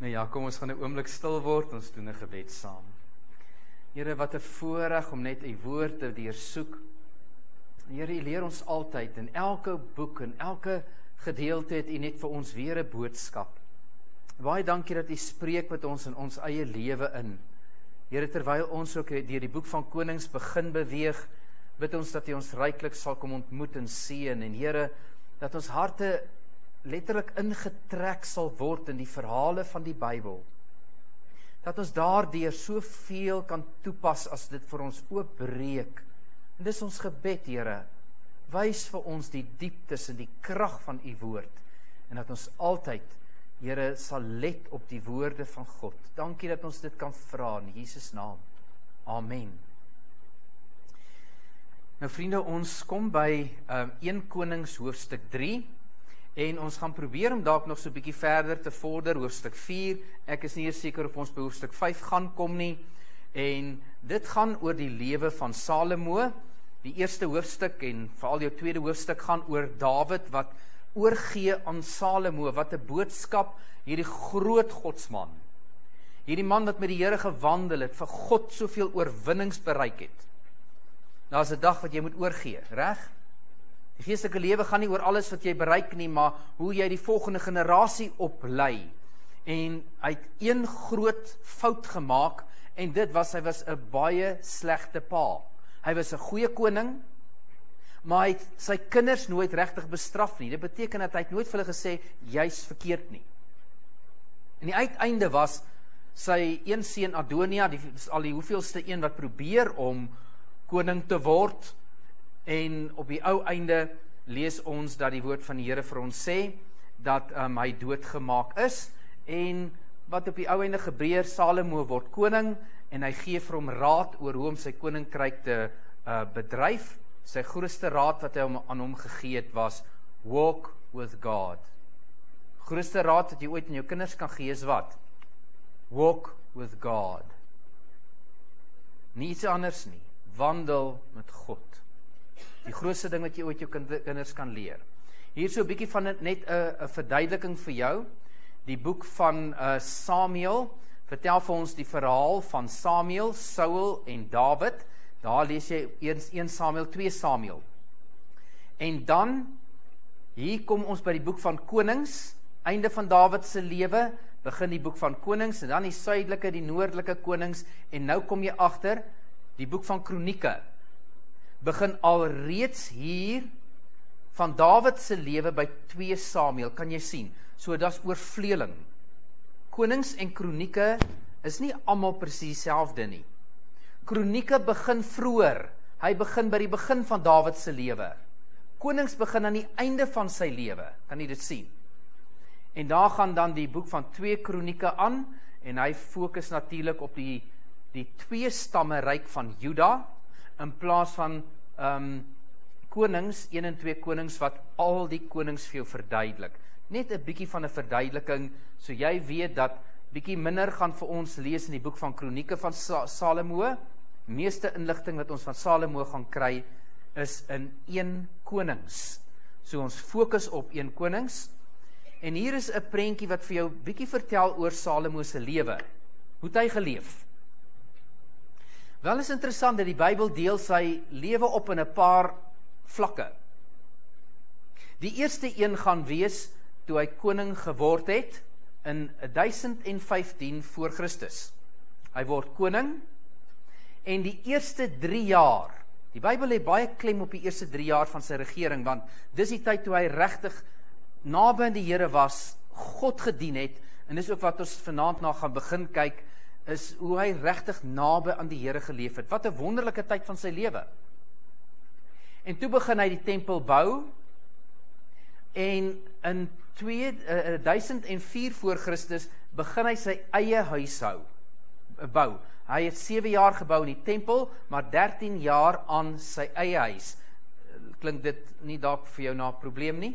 Nou ja, kom ons gaan 'n oomblik stil word. Ons doen 'n gebed saam. Here, wat 'n voorreg om net u woord te deursoek. Here, u leer ons altyd in elke boek en elke gedeelte het u net vir ons weer 'n boodskap. Baie dankie dat u spreek met ons in ons eie lewe in. Here, terwyl ons ook deur die boek van Konings begin beweeg, bid ons dat u ons ryklik sal kom ontmoet en seën en Here, dat ons harte letterlik ingetrek sal word in die verhale van die Bybel. Dat ons daardeur soveel kan toepas as dit vir ons oopbreek. En dis ons gebed, Here. Wys vir ons die dieptes en die krag van u woord en dat ons altyd Here sal let op die woorde van God. Dankie dat ons dit kan vra in Jesus naam. Amen. Nou vriende, ons kom by um, 1 Konings hoofstuk En ons gaan probeer om dalk nog so 'n bietjie verder te vorder hoofstuk 4. Ek is nie eers seker of ons by hoofstuk 5 gaan kom nie. En dit gaan oor die lewe van Salomo. Die eerste hoofstuk en veral jou tweede hoofstuk gaan oor Dawid wat oorgee aan Salomo wat 'n boodskap hierdie groot godsman. Hierdie man wat met die Here gewandel het, vir God soveel oorwinnings bereik het. Daar's 'n dag wat jy moet oorgee, reg? Die geestelike lewe gaan nie oor alles wat jy bereik nie, maar hoe jy die volgende generasie oplei. En hy het een groot fout gemaak en dit was hy was 'n baie slegte pa. Hy was 'n goeie koning, maar hy het sy kinders nooit regtig bestraf nie. Dit beteken dat hy nooit vir hulle gesê jy's verkeerd nie. En die uiteinde was sy een seun Adonia, die al die hoeveelste een wat probeer om koning te word, En op die ou einde lees ons dat die woord van die Here vir ons sê dat um, hy doodgemaak is en wat op die ou einde gebeur Salomo word koning en hy gee vir hom raad oor hoe om sy koninkryk te uh, bedryf. Sy grootste raad wat hy hom aan hom gegee het was walk with God. Grootste raad wat jy ooit aan jou kinders kan gee is wat? Walk with God. Niets anders nie. Wandel met God. Die grootste ding wat jy ooit jou kinders kan leer. Hier so 'n bietjie van net 'n 'n verduideliking vir jou. Die boek van uh Samuel vertel vir ons die verhaal van Samuel, Saul en Dawid. Daar lees jy eers 1 Samuel, 2 Samuel. En dan hier kom ons by die boek van Konings, einde van Dawid se lewe, begin die boek van Konings en dan die suidelike, die noordelike konings en nou kom jy agter die boek van Kronieke begin alreeds hier van Dawid se lewe by 2 Samuel kan jy sien. So daar's oorvleeling. Konings en kronieke is nie almal presies dieselfde nie. Kronieke begin vroeër. Hy begin by die begin van Dawid se lewe. Konings begin aan die einde van sy lewe. Kan jy dit sien? En daar gaan dan die boek van 2 Kronieke aan en hy fokus natuurlik op die die twee stamme ryk van Juda in plaas van ehm um, konings 1 en 2 konings wat al die konings vir jou verduidelik. Net 'n bietjie van 'n verduideliking so jy weet dat bietjie minder gaan vir ons lees in die boek van Kronieke van Sa Salomo. Meeste inligting wat ons van Salomo gaan kry is in 1 Konings. So ons fokus op 1 Konings. En hier is 'n prentjie wat vir jou bietjie vertel oor Salomo se lewe. Hoe het hy geleef? Wel is interessant dat die Bybel deel sy lewe op in 'n paar vlakke. Die eerste een gaan wees toe hy koning geword het in 1015 voor Christus. Hy word koning en die eerste 3 jaar. Die Bybel lê baie klem op die eerste 3 jaar van sy regering want dis die tyd toe hy regtig naby aan die Here was, God gedien het en dis ook wat ons vanaand na gaan begin kyk is hoe hy regtig naby aan die Here geleef het. Wat 'n wonderlike tyd van sy lewe. En toe begin hy die tempel bou en in 2004 voor Christus begin hy sy eie huishou bou. Hy het 7 jaar gebou in die tempel, maar 13 jaar aan sy eie huis. Klink dit nie dalk vir jou na 'n probleem nie?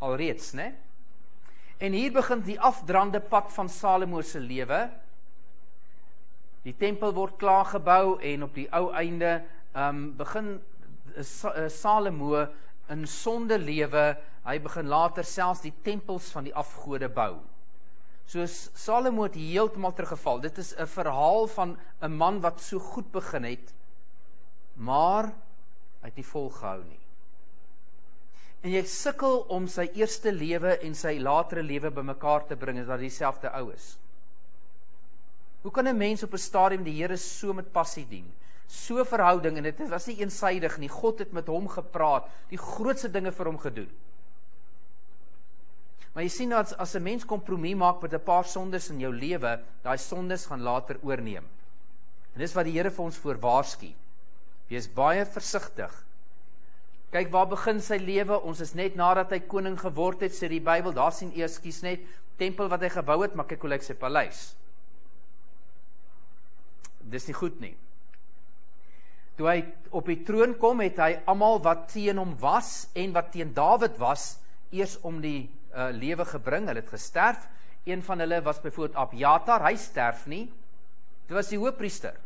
Alreeds, né? En hier begin die afdraande pad van Salomo se lewe Die tempel word klaar gebou en op die ou einde um begin uh, Salomo in sonde lewe. Hy begin later selfs die tempels van die afgode bou. Soos Salomo het heeltemal teruggeval. Dit is 'n verhaal van 'n man wat so goed begin het, maar hy het nie volgehou nie. En jy sukkel om sy eerste lewe en sy latere lewe bymekaar te bring as dat dieselfde ou is. Hoe kan 'n mens op 'n stadium die Here so met passie dien? So verhouding en dit was nie eensydig nie. God het met hom gepraat, die grootste dinge vir hom gedoen. Maar jy sien dat as 'n mens kompromie maak met 'n paar sondes in jou lewe, daai sondes gaan later oorneem. En dis wat die Here vir ons voorwaarsku. Wees baie versigtig. Kyk waar begin sy lewe? Ons is net nadat hy koning geword het, sê die Bybel. Daar sien eers kies net tempel wat hy gebou het, maar kyk hoe lyk sy paleis. Dis nie goed nie. Toe hy op die troon kom, het hy almal wat teen hom was en wat teen Dawid was, eers om die uh, lewe gebring. Hulle het gesterf. Een van hulle was byvoorbeeld Abjatar. Hy sterf nie. Dit was die hoofpriester.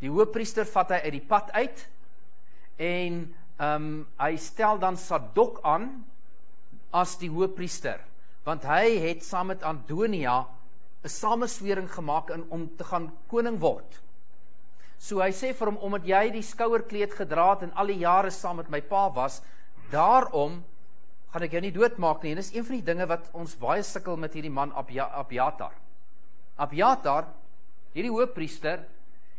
Die hoofpriester vat hy uit die pad uit en ehm um, hy stel dan Sadok aan as die hoofpriester want hy het saam met Antonia 'n sameswering gemaak in om te gaan koning word. So hy sê vir hom omdat jy die skouerkleed gedra het en al die jare saam met my pa was, daarom gaan ek jou nie doodmaak nie. En dis een van die dinge wat ons baie sukkel met hierdie man Abiatar. Abiatar, hierdie hoofpriester,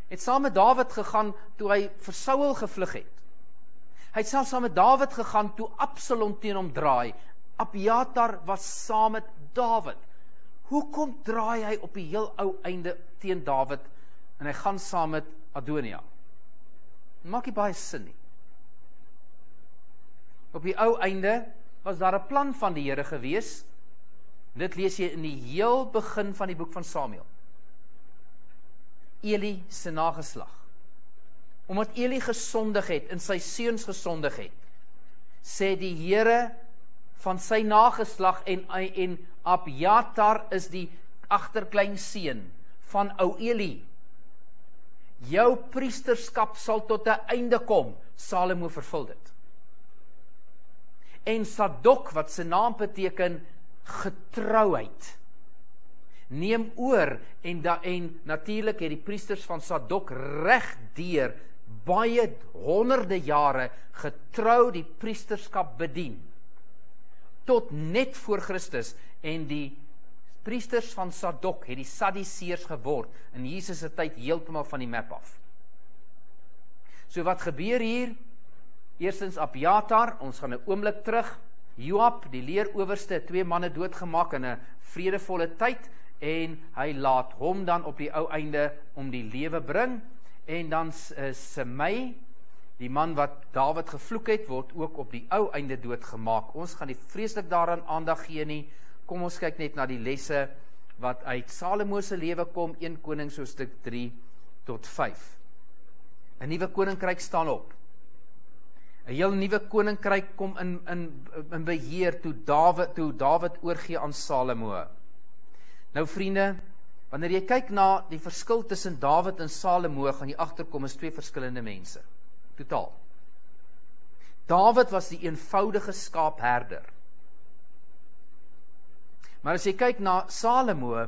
het saam met Dawid gegaan toe hy vir Saul gevlug het. Hy het self saam met Dawid gegaan toe Absalom teen hom draai. Abiatar was saam met Dawid. Hoekom draai hy op die heel ou einde teen Dawid en hy gaan saam met Adonia? Maak nie baie sin nie. Op die ou einde was daar 'n plan van die Here gewees. Dit lees jy in die heel begin van die boek van Samuel. Eli se nageslag. Omdat Eli gesondig het en sy seuns gesondig het, sê die Here van sy nageslag en en Abjatar is die agterklein seun van ou Eli. Jou priesterskap sal tot 'n einde kom, Salomo vervul dit en Sadok wat se naam beteken getrouheid neem oor en da en natuurlik het die priesters van Sadok reg deur baie honderde jare getrou die priesterskap bedien tot net voor Christus en die priesters van Sadok het die Sadduseërs geword in Jesus se tyd heeltemal van die map af. So wat gebeur hier? Eerstens Abjatar, ons gaan 'n oomblik terug. Joab, die leeroowerste, twee manne doodgemaak in 'n vredevolle tyd en hy laat hom dan op die ou einde om die lewe bring en dan is uh, Semei die man wat Dawid gevloek het word ook op die ou einde doodgemaak. Ons gaan nie vreeslik daaraan aandag gee nie. Kom ons kyk net na die lesse wat uit Salomo se lewe kom, 1 Konings hoofstuk 3 tot 5. 'n Nuwe koninkryk staan op. 'n heel nuwe koninkryk kom in in in beheer toe Dawid toe Dawid oorgee aan Salomo. Nou vriende, wanneer jy kyk na die verskil tussen Dawid en Salomo, gaan jy agterkom is twee verskillende mense. Totaal. Dawid was die eenvoudige skaapherder. Maar as jy kyk na Salomo,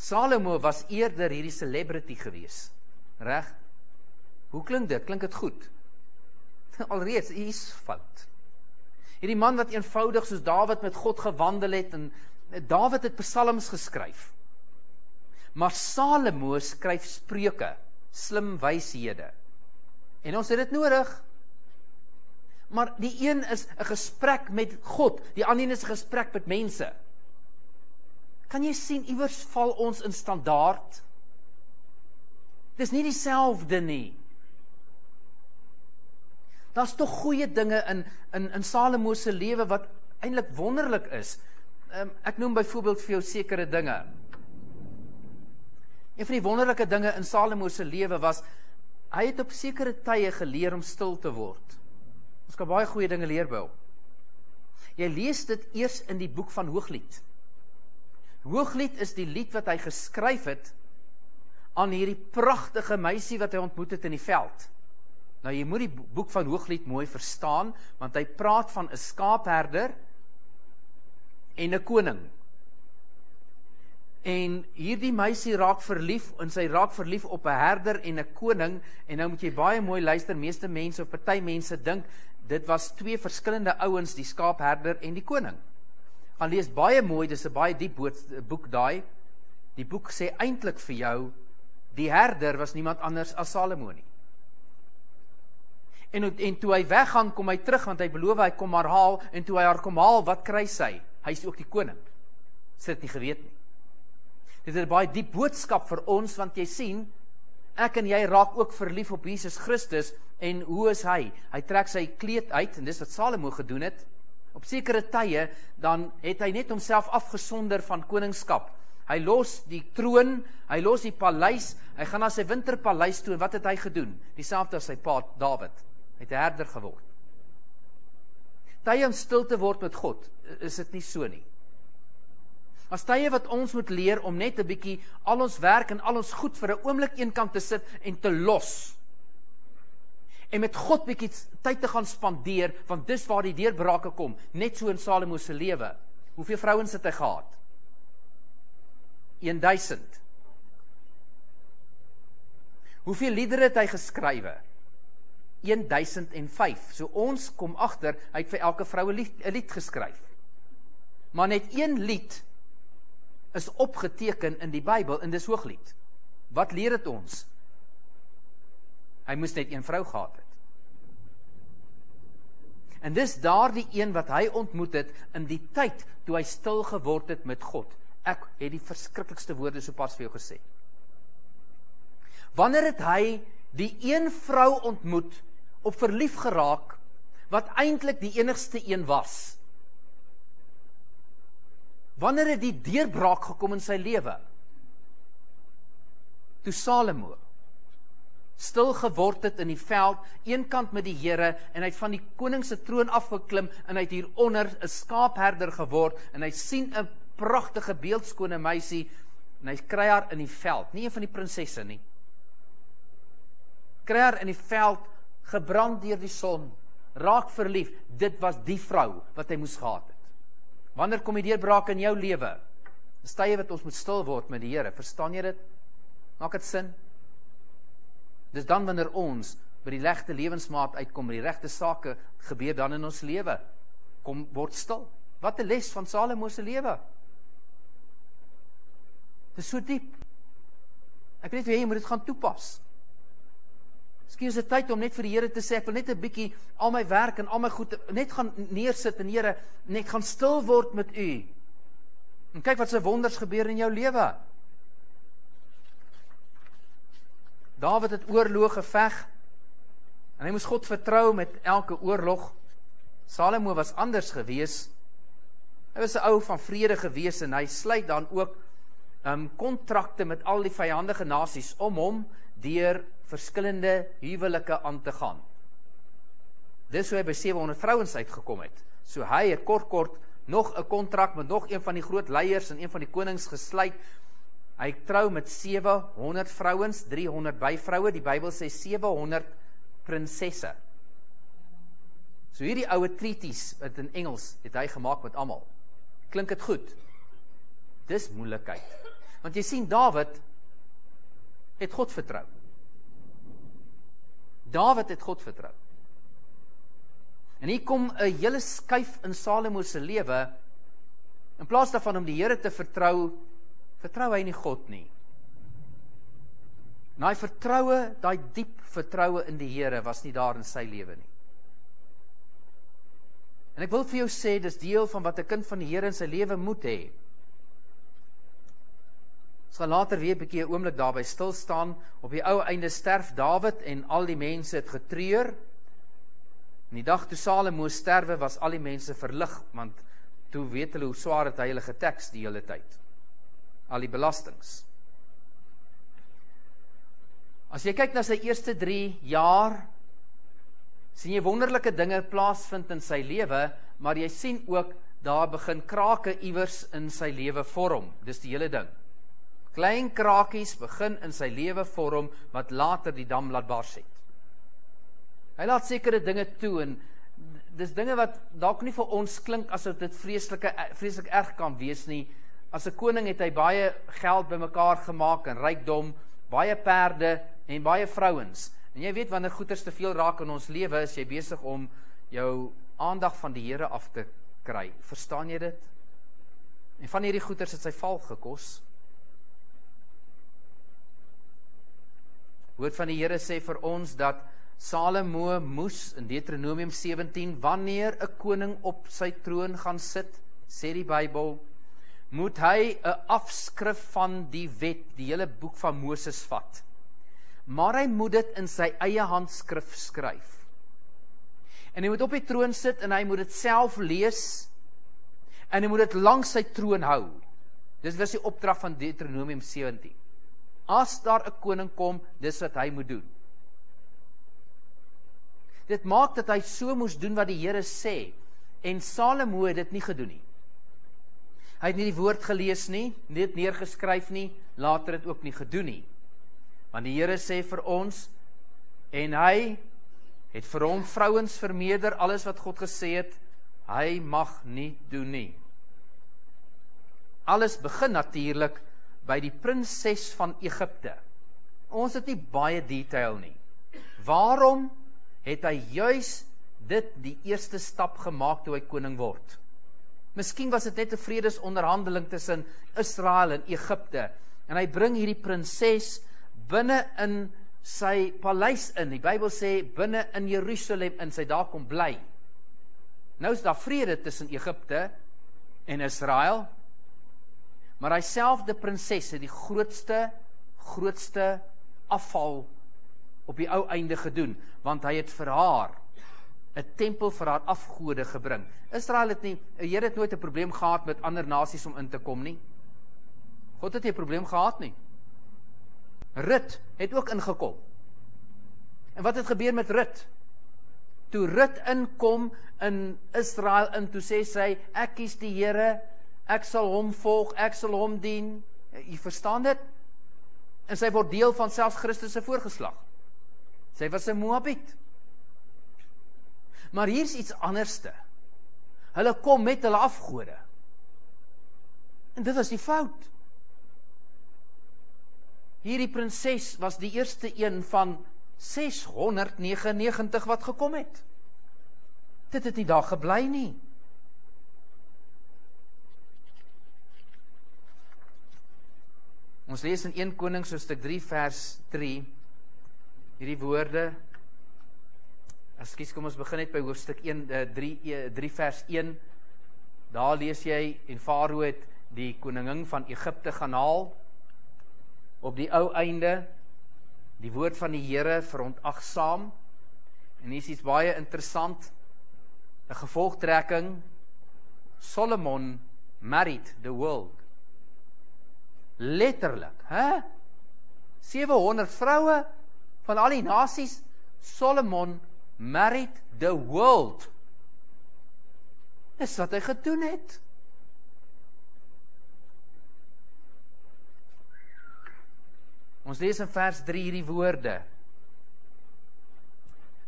Salomo was eerder hierdie celebrity gewees. Reg? Hoe klink dit? Klink dit goed? alreeds hier's fout. Hierdie man wat eenvoudig soos Dawid met God gewandel het en Dawid het psalms geskryf. Maar Salomo skryf spreuke, slim wyshede. En ons het dit nodig. Maar die een is 'n gesprek met God, die ander is 'n gesprek met mense. Kan jy sien iewers val ons in standaard? Dis nie dieselfde nie. Daar's tog goeie dinge in in in Salomo se lewe wat eintlik wonderlik is. Um, ek noem byvoorbeeld vir jou sekere dinge. Een van die wonderlike dinge in Salomo se lewe was hy het op sekere tye geleer om stil te word. Ons kan baie goeie dinge leer by hom. Jy lees dit eers in die boek van Hooglied. Hooglied is die lied wat hy geskryf het aan hierdie pragtige meisie wat hy ontmoet het in die veld. Nou jy moet die boek van Hooglied mooi verstaan want hy praat van 'n skaapherder en 'n koning. En hierdie meisie raak verlief en sy raak verlief op 'n herder en 'n koning en nou moet jy baie mooi luister meeste mense of party mense dink dit was twee verskillende ouens die skaapherder en die koning. Gaan lees baie mooi dis 'n baie diep boek daai. Die boek sê eintlik vir jou die herder was niemand anders as Salomo nie. En en toe hy weggaan, kom hy terug want hy beloof hy kom haar haal en toe hy haar kom haal, wat kry sy? Hy is ook die koning. Sit nie geweet nie. Dit is 'n baie diep boodskap vir ons want jy sien, ek en jy raak ook verlief op Jesus Christus en hoe is hy? Hy trek sy kleed uit en dis wat Salomo gedoen het. Op sekere tye dan het hy net homself afgesonder van koningskap. Hy los die troon, hy los die paleis, hy gaan na sy winterpaleis toe en wat het hy gedoen? Dieselfde as sy pa Dawid het 'n herder geword. Tye om stil te word met God, is dit nie so nie. As tye wat ons moet leer om net 'n bietjie al ons werk en al ons goed vir 'n oomblik eenkant te sit en te los. En met God bietjie tyd te gaan spandeer, want dis waar die deurbrake kom, net so in Salomo se lewe. Hoeveel vrouens het hy gehad? 1000. Hoeveel liedere het hy geskrywe? 1005. So ons kom agter hy het vir elke vrou 'n lied, lied geskryf. Maar net een lied is opgeteken in die Bybel en dis Hooglied. Wat leer dit ons? Hy moes net een vrou gehad het. En dis daardie een wat hy ontmoet het in die tyd toe hy stil geword het met God. Ek het die verskriklikste woorde sopas vir jou gesê. Wanneer het hy die een vrou ontmoet op verlief geraak wat eintlik die enigste een was. Wanneer het die deurbraak gekom in sy lewe? Toe Salomo stil geword het in die veld, eenkant met die Here en hy het van die koning se troon afgeklim en hy het hieronder 'n skaapherder geword en hy sien 'n pragtige beeldskone meisie en hy kry haar in die veld, nie een van die prinsesse nie. Kry haar in die veld gebrand deur die son, raak verlief. Dit was die vrou wat hy moes gehad het. Wanneer kom die deurbraak in jou lewe? Dis tye wat ons moet stil word met die Here. Verstaan jy dit? Maak dit sin? Dis dan wanneer ons by die regte lewensmaat uitkom, by die regte sake gebeur dan in ons lewe. Kom word stil. Wat 'n les van Salomo se lewe. Dis so diep. Ek weet jy moet dit gaan toepas. Miskien is dit tyd om net vir die Here te sê ek wil net 'n bietjie al my werk en al my goed net gaan neersit en Here net gaan stil word met U. En kyk wat se wonders gebeur in jou lewe. Dawid het oorlog geveg en hy moes God vertrou met elke oorlog. Salomo was anders gewees. Hy was 'n ou van vrede gewees en hy sluit dan ook um kontrakte met al die vyandige nasies om hom deur verskillende huwelike aan te gaan. Dis hoe hy by 700 vrouens uitgekom het. So hy het kort kort nog 'n kontrak met nog een van die groot leiers en een van die konings gesluit. Hy trou met 700 vrouens, 300 byvroue. Die Bybel sê 700 prinsesse. So hierdie oue treaties wat in Engels het hy gemaak met almal. Klink dit goed? Dis moeilikheid. Want jy sien Dawid het God vertrou. Dawid het God vertrou. En hier kom 'n hele skuif in Salomo se lewe. In plaas daarvan om die Here te vertrou, vertrou hy nie God nie. Daai vertroue, daai diep vertroue in die Here was nie daar in sy lewe nie. En ek wil vir jou sê dis deel van wat 'n kind van die Here in sy lewe moet hê. Ons gaan later weer 'n bietjie 'n oomblik daarby stil staan. Op die ou einde sterf Dawid en al die mense het getreur. In die dag toe Salomo sterwe was al die mense verlig want toe weet hulle hoe swaar dit hy hulle geteks die hele tyd. Al die belastings. As jy kyk na sy eerste 3 jaar sien jy wonderlike dinge plaasvind in sy lewe, maar jy sien ook daar begin krake iewers in sy lewe vorm. Dis die hele ding. Klein krakies begin in sy lewe vorm wat later die dam laat bars het. Hy laat sekere dinge toe en dis dinge wat dalk nie vir ons klink asof dit vreeslike vreeslik erg kan wees nie. As 'n koning het hy baie geld bymekaar gemaak en rykdom, baie perde en baie vrouens. En jy weet wanneer goeder te veel raak in ons lewe, is jy besig om jou aandag van die Here af te kry. Verstaan jy dit? En van hierdie goeder het sy val gekos. Woord van die Here sê vir ons dat Salomo moes in Deuteronomium 17 wanneer 'n koning op sy troon gaan sit, sê die Bybel, moet hy 'n afskrif van die wet, die hele boek van Moses vat. Maar hy moet dit in sy eie handskrif skryf. En hy moet op die troon sit en hy moet dit self lees en hy moet dit langs sy troon hou. Dis was die opdrag van Deuteronomium 17. As daar 'n koning kom, dis wat hy moet doen. Dit maak dat hy so moes doen wat die Here sê en Salomo het dit nie gedoen nie. Hy het nie die woord gelees nie, dit neergeskryf nie, later dit ook nie gedoen nie. Want die Here sê vir ons en hy het vir hom vrouens vermeerder alles wat God gesê het, hy mag nie doen nie. Alles begin natuurlik by die prinses van Egipte. Ons het nie baie detail nie. Waarom het hy juis dit die eerste stap gemaak toe hy koning word? Miskien was dit net 'n vredesonderhandeling tussen Israel en Egipte en hy bring hierdie prinses binne in sy paleis in. Die Bybel sê binne in Jerusalem in sy daar kom bly. Nou is daar vrede tussen Egipte en Israel. Maar hy self die prinses het die grootste grootste afval op die ou einde gedoen want hy het vir haar 'n tempel vir haar afgode gebring. Israel het nie, die Here het nooit 'n probleem gehad met ander nasies om in te kom nie. God het nie 'n probleem gehad nie. Rut het ook ingekom. En wat het gebeur met Rut? Toe Rut inkom in Israel in toe sê sy ek kies die Here, ek sal hom volg, ek sal hom dien. Jy verstaan dit? En sy word deel van selfs Christus se voorgeslag. Sy was 'n Moabit. Maar hier's iets anderste. Hulle kom met hulle afgode. En dit was die fout. Hierdie prinses was die eerste een van 699 wat gekom het. Dit het nie daar gebly nie. Ons lees in 1 Konings hoofstuk 3 vers 3 hierdie woorde Ekskuus, kom ons begin net by hoofstuk 1 3 3 vers 1. Daar lees jy en Farao het die koningin van Egipte gaan haal op die ou einde die woord van die Here verontagsaam. En hier is iets baie interessant. 'n Gevolgtrekking Solomon married the world. Letterlik, hè? 700 vroue van al die nasies Solomon married the world. Dis wat hy gedoen het. Ons lees in vers 3 hierdie woorde.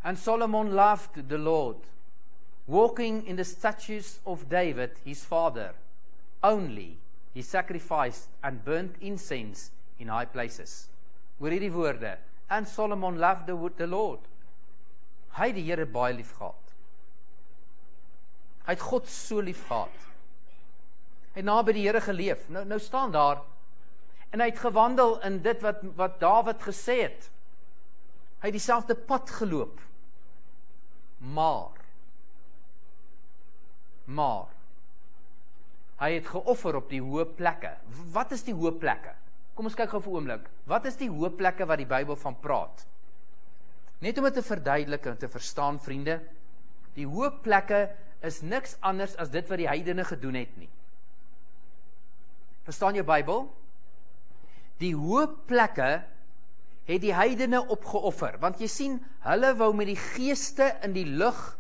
And Solomon loved the Lord, walking in the statutes of David his father. Only he sacrificed and burnt incense in high places. Hoor hierdie woorde. And Solomon loved the, the Lord Hy het die Here baie lief gehad. Hy het God so lief gehad. Hy het naby die Here geleef. Nou nou staan daar en hy het gewandel in dit wat wat Dawid gesê het. Hy het dieselfde pad geloop. Maar maar hy het geoffer op die hoë plekke. Wat is die hoë plekke? Kom ons kyk gou vir 'n oomblik. Wat is die hoë plekke wat die Bybel van praat? Net om dit te verduidelik en te verstaan vriende, die hoë plekke is niks anders as dit wat die heidene gedoen het nie. Verstaan jy Bybel? Die hoë plekke het die heidene opgeoffer, want jy sien, hulle wou met die geeste in die lug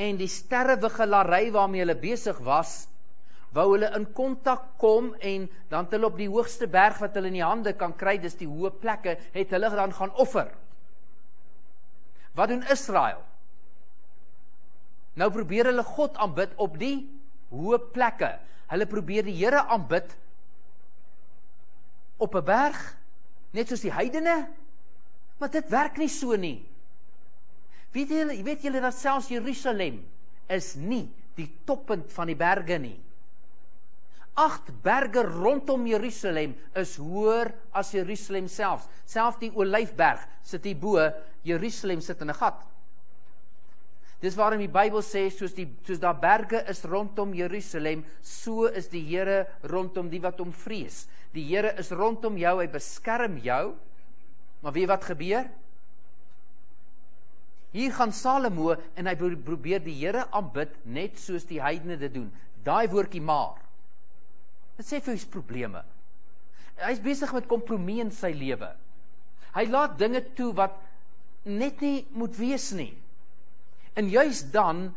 en die sterrewiggelary waarmee hulle besig was, wou hulle in kontak kom en dan hulle op die hoogste berg wat hulle in die hande kan kry, dis die hoë plekke, het hulle dan gaan offer. Wat doen Israel? Nou probeer hulle God aanbid op die hoë plekke. Hulle probeer die Here aanbid op 'n berg net soos die heidene? Maar dit werk nie so nie. Weet julle, weet julle dat selfs Jerusalem is nie die toppunt van die berge nie. Agt berge rondom Jerusalem is hoër as Jerusalem self. Selfs die Olyfberg sit hier bo, Jerusalem sit in 'n gat. Dis waarom die Bybel sê soos die soos daar berge is rondom Jerusalem, so is die Here rondom die wat hom vrees. Die Here is rondom jou, hy beskerm jou. Maar weet wat gebeur? Hier gaan Salomo en hy probeer die Here aanbid net soos die heidene dit doen. Daai woordjie maar. Dit sê vir hy's probleme. Hy's besig met kompromie in sy lewe. Hy laat dinge toe wat net nie moet wees nie. En juis dan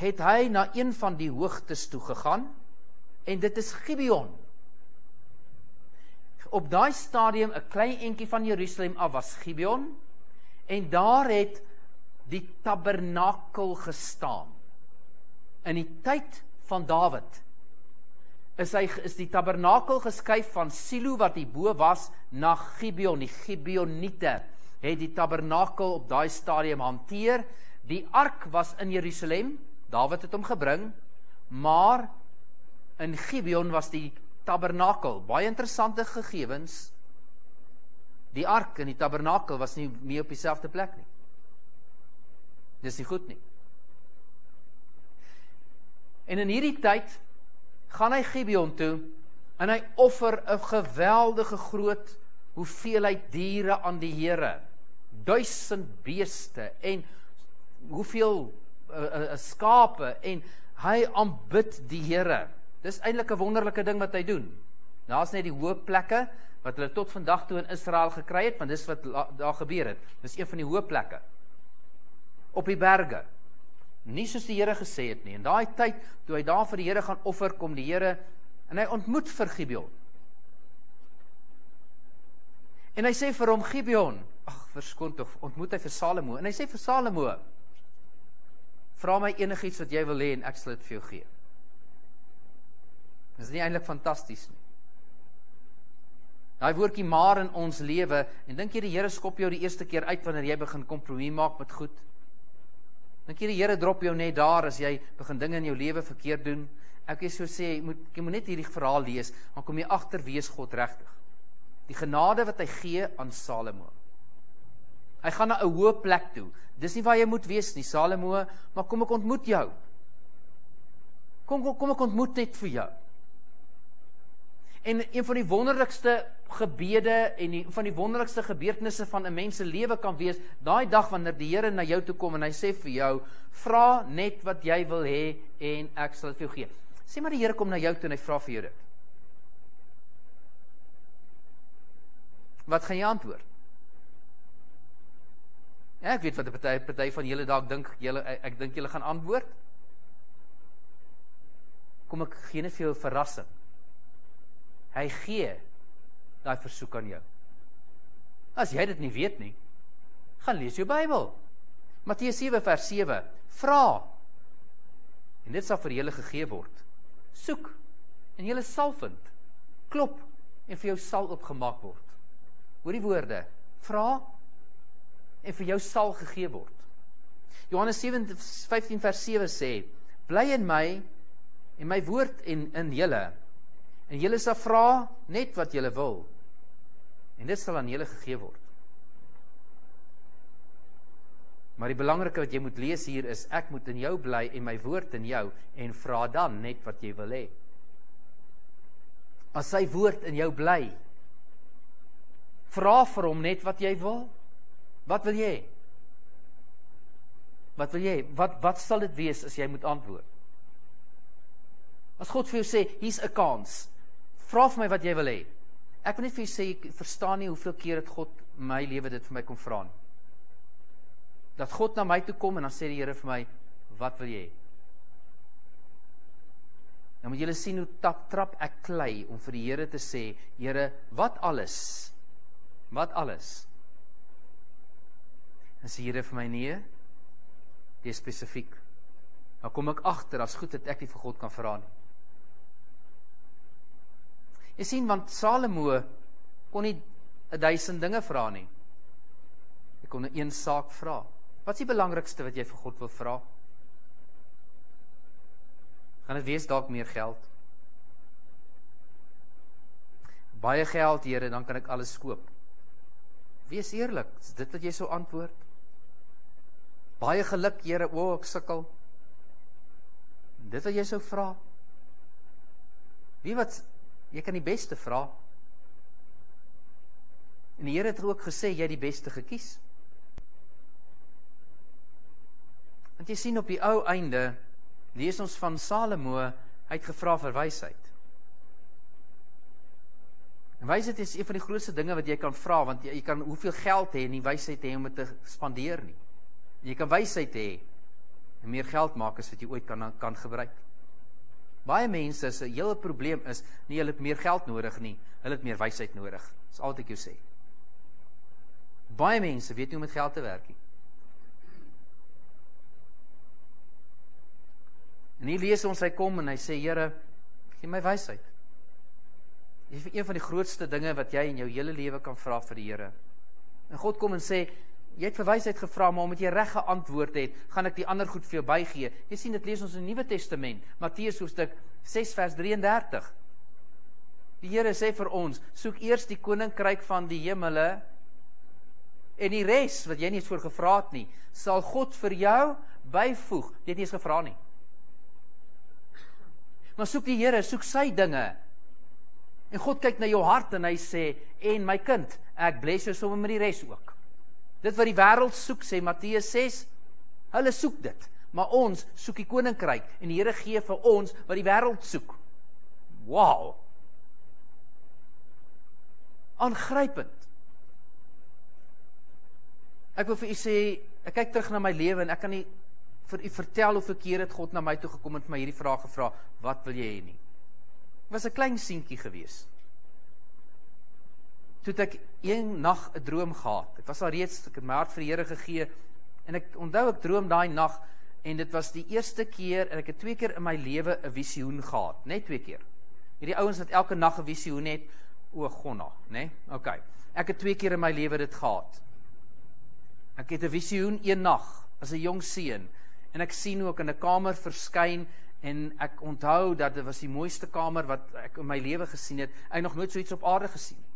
het hy na een van die hoogtes toe gegaan en dit is Gibeon. Op daai stadium 'n klein entjie van Jerusalem af was Gibeon en daar het die tabernakel gestaan. In die tyd van Dawid is hy is die tabernakel geskuif van Silo wat hierbo was na Gibeon. Die Gibeoniete het die tabernakel op daai stadium hanteer Die ark was in Jerusalem. Dawid het hom gebring, maar in Gibeon was die tabernakel. Baie interessante gegevens. Die ark en die tabernakel was nie meer op dieselfde plek nie. Dis nie goed nie. En in hierdie tyd gaan hy Gibeon toe en hy offer 'n geweldige groot hoeveelheid diere aan die Here. Duisend beeste en hoeveel uh, uh, skape en hy aanbid die Here. Dis eintlik 'n wonderlike ding wat hy doen. Daar's net die hoë plekke wat hulle tot vandag toe in Israel gekry het, want dis wat daar gebeur het. Dis een van die hoë plekke op die berge. Nie soos die Here gesê het nie. In daai tyd toe hy daar vir die Here gaan offer, kom die Here en hy ontmoet vir Gibeon. En hy sê vir hom Gibeon, ag verskoon tog, ontmoet hy vir Salomo en hy sê vir Salomo, Vra my enigiets wat jy wil hê en ek sal dit vir jou gee. Dis nie eintlik fantasties nie. Daai woordjie maar in ons lewe en dink jy die Here skop jou die eerste keer uit wanneer jy begin kompromie maak met goed? Dink jy die Here drop jou net daar as jy begin dinge in jou lewe verkeerd doen? Ek wil so sê, jy moet jy moet net hierdie verhaal lees, dan kom jy agter wie is God regtig. Die genade wat hy gee aan Salomo. Hy gaan na 'n hoë plek toe. Dis nie waar jy moet wees nie, Salomo, maar kom ek ontmoet jou. Kom kom kom ek ontmoet net vir jou. En een van die wonderlikste gebede en die van die wonderlikste gebeurtenisse van 'n mens se lewe kan wees, daai dag wanneer die Here na jou toe kom en hy sê vir jou, vra net wat jy wil hê en ek sal dit vir jou gee. Sê maar die Here kom na jou toe en hy vra vir jou dit. Wat gaan jy antwoord? Ja, ek weet wat 'n party party van julle dalk dink julle ek, ek dink julle gaan antwoord. Kom ek gee net vir jou 'n verrassing. Hy gee daai versoek aan jou. As jy dit nie weet nie, gaan lees jou Bybel. Matteus 7 vers 7. Vra en dit sal vir julle gegee word. Soek en julle sal vind. Klop en vir jou sal oopgemaak word. Hoor die woorde. Vra en vir jou sal gegee word. Johannes 7:15 vers 7 sê: Bly in my en my woord en in julle. En julle sal vra net wat julle wil. En dit sal aan julle gegee word. Maar die belangrike wat jy moet lees hier is ek moet in jou bly en my woord in jou en vra dan net wat jy wil hê. As sy woord in jou bly, vra vir hom net wat jy wil. Wat wil jy? Wat wil jy? Wat wat sal dit wees as jy moet antwoord? As God vir jou sê, hier's 'n kans. Vra vir my wat jy wil hê. Ek wil net vir jou sê ek verstaan nie hoeveel keer het God my lewe dit vir my kom vra nie. Dat God na my toe kom en dan sê die Here vir my, "Wat wil jy hê?" Nou moet julle sien hoe tap trap ek klei om vir die Here te sê, Here, wat alles? Wat alles? En sê Here vir my nee. Dis spesifiek. Nou kom ek agter as goed dat ek nie vir God kan vra nie. Jy sien want Salomo kon nie 1000 dinge vra nie. Jy kon 'n een saak vra. Wat is die belangrikste wat jy vir God wil vra? Gaan dit wees dalk meer geld? Baie geld, Here, dan kan ek alles koop. Wees eerlik, is dit wat jy sou antwoord? Baie geluk, Here, o, ek sukkel. Dit wat jy sou vra. Wie wat jy kan die beste vra. En die Here het ook gesê jy het die beste gekies. Want jy sien op die ou einde lees ons van Salomo, hy het gevra vir wysheid. En wysheid is een van die grootste dinge wat jy kan vra want jy, jy kan hoeveel geld hê en nie wysheid hê om dit te spandeer nie. Jy kan wysheid hê en meer geld maak as wat jy ooit kan kan gebruik. Baie mense se hele probleem is nie hulle het meer geld nodig nie, hulle het meer wysheid nodig. Dis al wat ek jou sê. Baie mense weet nie hoe om met geld te werk nie. En hier lees ons hy kom en hy sê Here, gee my wysheid. Dit is een van die grootste dinge wat jy in jou hele lewe kan vra vir die Here. En God kom en sê jy het vir wysheid gevra, maar omdat jy reg geantwoord het, gaan ek die ander goed vir jou bygee. Jy sien dit lees ons in die Nuwe Testament, Matteus hoofstuk 6 vers 33. Die Here sê vir ons, soek eers die koninkryk van die hemele en die res wat jy nie eens voor gevra het nie, sal God vir jou byvoeg. Jy het nie eens gevra nie. Maar soek die Here, soek sy dinge. En God kyk na jou hart en hy sê, "En my kind, ek bless jou sommer met die res ook." Dit wat die wêreld soek, sê Matteus 6, hulle soek dit, maar ons soek die koninkryk en die Here gee vir ons wat die wêreld soek. Wow. Aangrypend. Ek wil vir u sê, ek kyk terug na my lewe en ek kan nie vir u vertel hoe verkeerd het God na my toe gekom en vir my hierdie vraag gevra, wat wil jy hê nie? Ek was 'n klein seentjie gewees. Toe ek een nag 'n droom gehad. Dit was al reeds ek het my hart vir die Here gegee en ek onthou ek droom daai nag en dit was die eerste keer en ek het twee keer in my lewe 'n visioen gehad, net twee keer. Hierdie ouens wat elke nag 'n visioen het, o gonna, né? Nee? OK. Ek het twee keer in my lewe dit gehad. Ek het 'n visioen een nag as 'n jong seun en ek sien ook in 'n kamer verskyn en ek onthou dat dit was die mooiste kamer wat ek in my lewe gesien het. Ek nog nooit so iets op aarde gesien nie.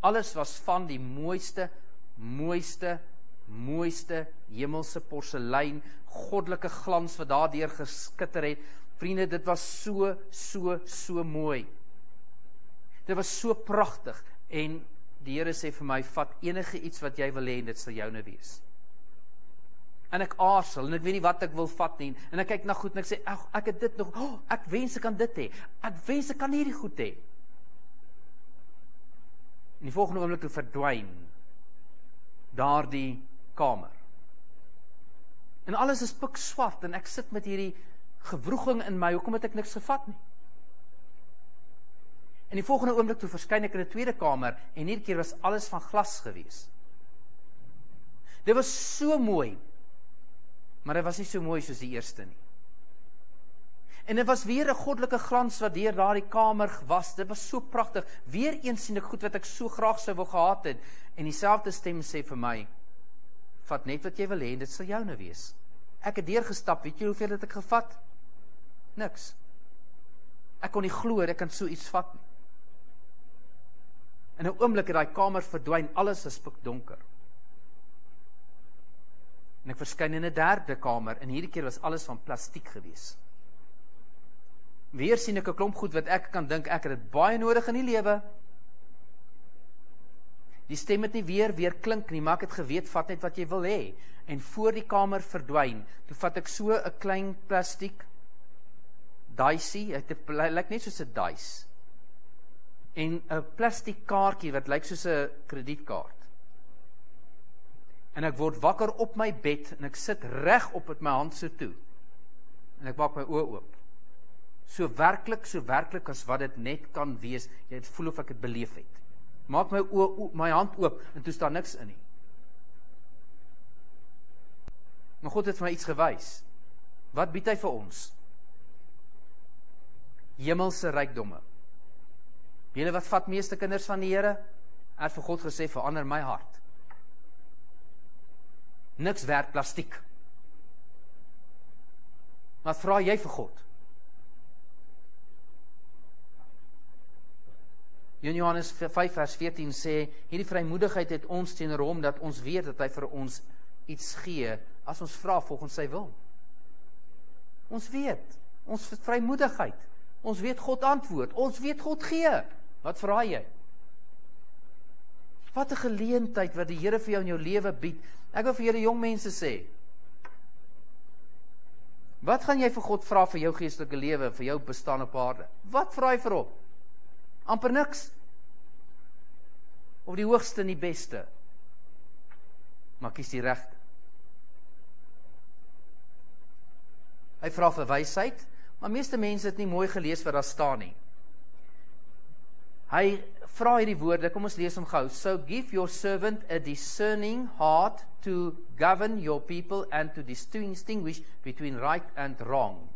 Alles was van die mooiste, mooiste, mooiste hemelse porselein, goddelike glans wat daardeur geskitter het. Vriende, dit was so so so mooi. Dit was so pragtig. En die Here sê vir my, vat enige iets wat jy wil hê en dit sal joune wees. En ek aarzel en ek weet nie wat ek wil vat nie. En ek kyk na goed en ek sê ag ek het dit nog oh, ek wens ek kan dit hê. Ek wens ek kan hierdie goed hê in die volgende oomblik toe verdwyn. Daardie kamer. En alles is pik swart en ek sit met hierdie gewroeging in my. Hoekom het ek niks gevat nie? In die volgende oomblik toe verskyn ek in 'n tweede kamer en hierdie keer was alles van glas gewees. Dit was so mooi maar dit was nie so mooi soos die eerste nie. En dit was weer 'n goddelike glans wat deur daardie kamer was. Dit was so pragtig. Weereens sien ek goed wat ek so graag sou wou gehad het en dieselfde stem sê vir my: "Vat net wat jy wil hê en dit sal joune wees." Ek het deur gestap, weet jy hoeveel het ek gevat? Niks. Ek kon nie glo ek kan so iets vat nie. In 'n oomblik het daai kamer verdwyn, alles is pikdonker. En ek verskyn in 'n derde kamer en hierdie keer was alles van plastiek gewees. Weer sien ek 'n klomp goed wat ek kan dink ek het dit baie nodig in die lewe. Die stem het nie weer weer klink nie, maar ek het geweet vat net wat jy wil hê. En voor die kamer verdwyn, toe vat ek so 'n klein plastiek dice, dit lyk net soos 'n dice. En 'n plastiek kaartjie wat lyk soos 'n kredietkaart en ek word wakker op my bed en ek sit reg op met my hand so toe. En ek maak my oë oop. So werklik, so werklik as wat dit net kan wees. Jy het voel of ek dit beleef het. Maak my oë my hand oop en toe staan niks in nie. Maar God het vir my iets gewys. Wat bied hy vir ons? Hemelse rykdomme. Julle wat vat meeste kinders van die Here? Het vir God gesê verander my hart. Niks werk plastiek. Wat vra jy vir God? In Johannes 5 vers 14 sê hierdie vrymoedigheid het ons teenoor hom dat ons weet dat hy vir ons iets gee as ons vra volgens sy wil. Ons weet, ons vrymoedigheid. Ons weet God antwoord. Ons weet God gee. Wat vra jy? Wat 'n geleentheid wat die Here vir jou in jou lewe bied. Ek wil vir julle jong mense sê. Wat gaan jy vir God vra vir jou geestelike lewe, vir jou bestaan op aarde? Wat vra jy vir hom? Amper niks. Of die hoogste en die beste. Maar kies die regte. Hy vra vir wysheid, maar meeste mense het nie mooi gelees wat daar staan nie. Hy vra hierdie woorde, kom ons lees hom gou. So give your servant a discerning heart to govern your people and to distinguish between right and wrong.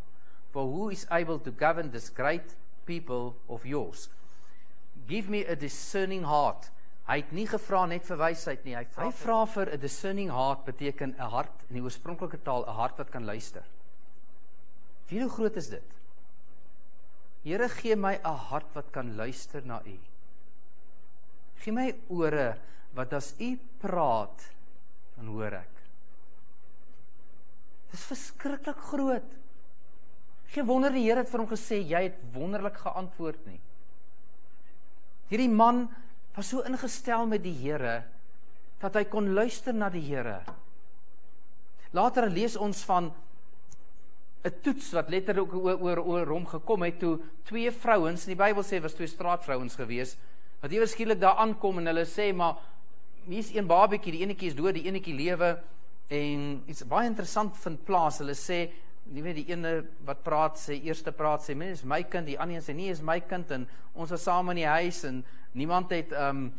For who is able to govern this great people of yours? Give me a discerning heart. Hy het nie gevra net vir wysheid nie. Hy vra hy vra vir 'n discerning heart beteken 'n hart in die oorspronklike taal 'n hart wat kan luister. Wie hoe groot is dit? Here gee my 'n hart wat kan luister na U. Gee my ore wat as U praat dan hoor ek. Dis verskriklik groot. Geen wonder die Here het vir hom gesê jy het wonderlik geantwoord nie. Hierdie man was so ingestel met die Here dat hy kon luister na die Here. Later lees ons van 'n toets wat letterlik oor oor oor hom gekom het toe twee vrouens in die Bybel sê was twee straatvrouens gewees wat ewe skielik daar aankom en hulle sê maar hier's een babatjie, die enetjie is dood, die enetjie lewe en iets baie interessant vind plaas. Hulle sê nie weet die ene wat praat sê eerste praat sê mens my kind. Die ander een sê nee is my kind en ons was saam in die huis en niemand het ehm um,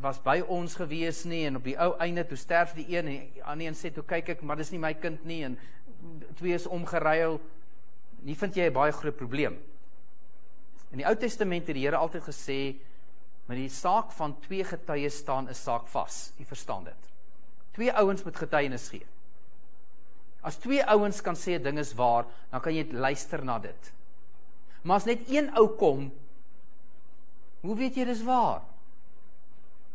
was by ons gewees nie en op die ou einde toe sterf die een en die ander een sê toe kyk ek maar dis nie my kind nie en twee is omgeruil. Nie vind jy 'n baie groot probleem. In die Ou Testament het die Here altyd gesê met die saak van twee getuies staan 'n saak vas. Jy verstaan dit? Twee ouens moet getuienis gee As twee ouens kan sê 'n ding is waar, dan kan jy luister na dit. Maar as net een ou kom, hoe weet jy dis waar?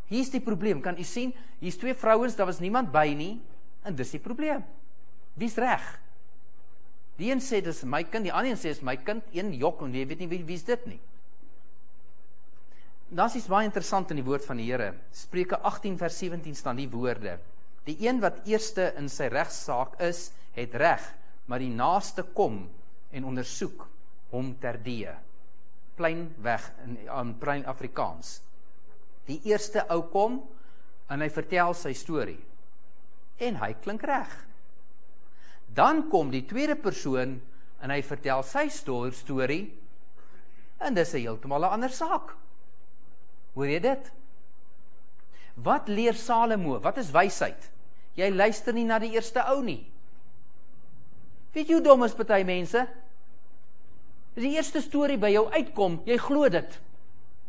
Hier's die probleem. Kan u sien? Hier's twee vrouens, daar was niemand by nie, en dis die probleem. Wie's reg? Die een sê dis my kind, die ander een sê dis my kind, een jok en jy weet nie wie wie's dit nie. Das is baie interessant in die woord van die Here. Spreuke 18 vers 17 staan die woorde. Die een wat eerste in sy regsaak is, het reg, maar die naaste kom en ondersoek hom terdee. Plein weg in aan plein Afrikaans. Die eerste ou kom en hy vertel sy storie. En hy klink reg. Dan kom die tweede persoon en hy vertel sy storie. En dis 'n heeltemal 'n ander saak. Hoor jy dit? Wat leer Salomo? Wat is wysheid? Jy luister nie na die eerste ou nie. Weet jy hoe dom is party mense? As die eerste storie by jou uitkom, jy glo dit.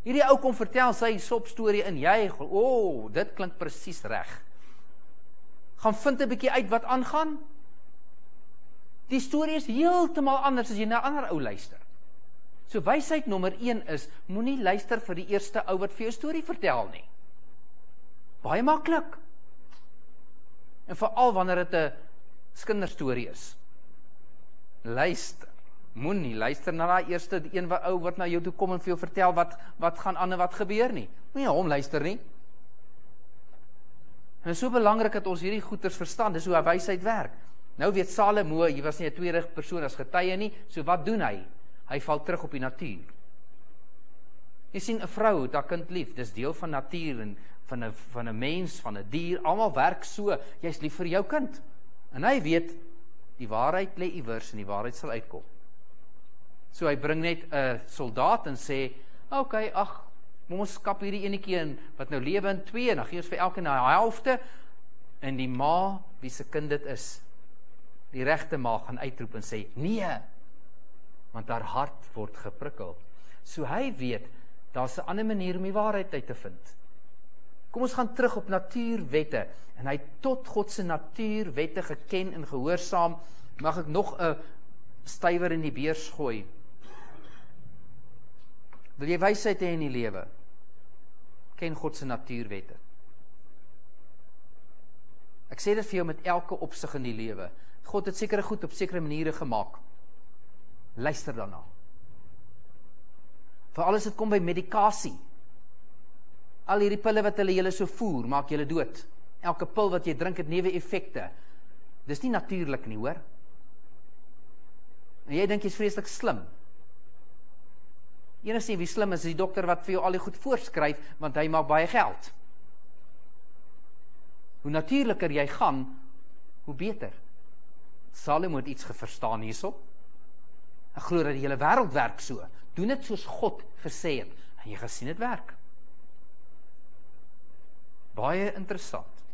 Hierdie ou kom vertel sy sop storie in jy, o, oh, dit klink presies reg. Gaan vind 'n bietjie uit wat aangaan. Die storie is heeltemal anders as jy na 'n ander ou luister. So wysheid nommer 1 is moenie luister vir die eerste ou wat vir jou storie vertel nie. Baie maklik. En veral wanneer dit 'n kinderstorie is. Luister. Moenie luister na daai eerste een wat ou wat na jou toe kom en vir jou vertel wat wat gaan aan en wat gebeur nie. Moenie hom luister nie. En so belangrik dat ons hierdie goeters verstaan, dis hoe hy wysheid werk. Nou weet Salomo, hy was nie 'n tweede persoon as getuie nie, so wat doen hy? Hy val terug op die natuur. Jy sien 'n vrou het haar kind lief, dis deel van natuur en van 'n van 'n mens, van 'n dier, almal werk so. Jy's lief vir jou kind. En hy weet die waarheid lê iewers en die waarheid sal uitkom. So hy bring net 'n soldaat en sê, "Oké, okay, ag, ons skap hierdie enetjie in wat nou lewe in twee en dan gee ons vir elkeen 'n helfte." En die ma, wie se kind dit is, die regte ma gaan uitroep en sê, "Nee." Want haar hart word geprikkel. So hy weet daar's 'n ander manier om die waarheid uit te vind. Kom ons gaan terug op natuurwette en hy tot God se natuurwette geken en gehoorsaam. Mag ek nog 'n stywer in die beurs gooi? Wil jy wysheid hê in die lewe? Ken God se natuurwette. Ek sê dit vir jou met elke opsig in die lewe. God het sekere goed op sekere maniere gemaak. Luister daarna. Vir alles wat kom by medikasie. Al hierdie pille wat hulle julle so voer, maak julle dood. Elke pil wat jy drink het neeweffekte. Dis nie natuurlik nie, hoor? En jy dink jy's vreeslik slim. Enigste wie slim is, is die dokter wat vir jou al die goed voorskryf want hy maak baie geld. Hoe natuurliker jy gaan, hoe beter. Salomo het iets geverstaan hierso. Ek glo dat die hele wêreld werk so. Doen dit soos God gesê het en jy gaan sien dit werk. Baie interessant.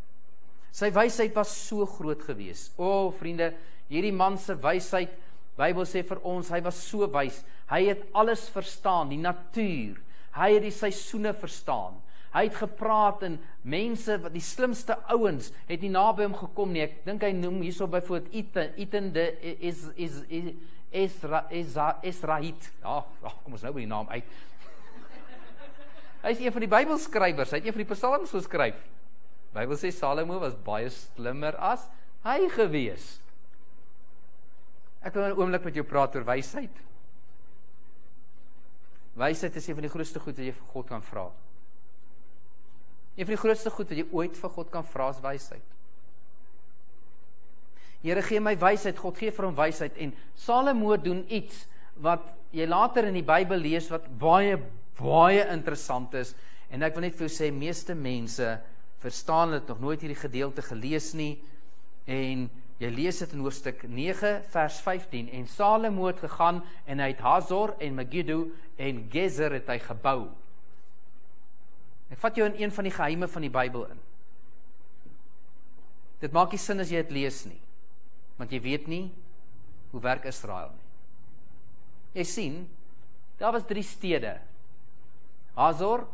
Sy wysheid was so groot geweest. O, vriende, hierdie man se wysheid, Bybel sê vir ons, hy was so wys. Hy het alles verstaan, die natuur. Hy het die seisoene verstaan. Hy het gepraat en mense wat die slimste ouens het nie naby hom gekom nie. Ek dink hy noem hierso byvoorbeeld Iten, Iten de is is is Esra Esra Esrahit. Ag, ag, kom ons nou by die naam uit. Hy is een van die Bybelskrywers. Hy het een van die psalms geskryf. Bybel sê Salomo was baie slimmer as hy gewees. Ek wil 'n oomblik met jou praat oor wysheid. Wysheid is een van die grootste goed wat jy vir God kan vra. Een van die grootste goed wat jy ooit vir God kan vra is wysheid. Here gee my wysheid, God gee vir hom wysheid en Salomo doen iets wat jy later in die Bybel lees wat baie baie interessant is en ek wil net vir jou sê meeste mense verstaan dit nog nooit hierdie gedeelte gelees nie en jy lees dit in hoofstuk 9 vers 15 en Salomo het gegaan en hy het Hazor en Megiddo en Gezer het hy gebou Ek vat jou in een van die geheime van die Bybel in. Dit maak nie sin as jy dit lees nie. Want jy weet nie hoe werk Israel nie. Jy sien, daar was drie stede. Hazor,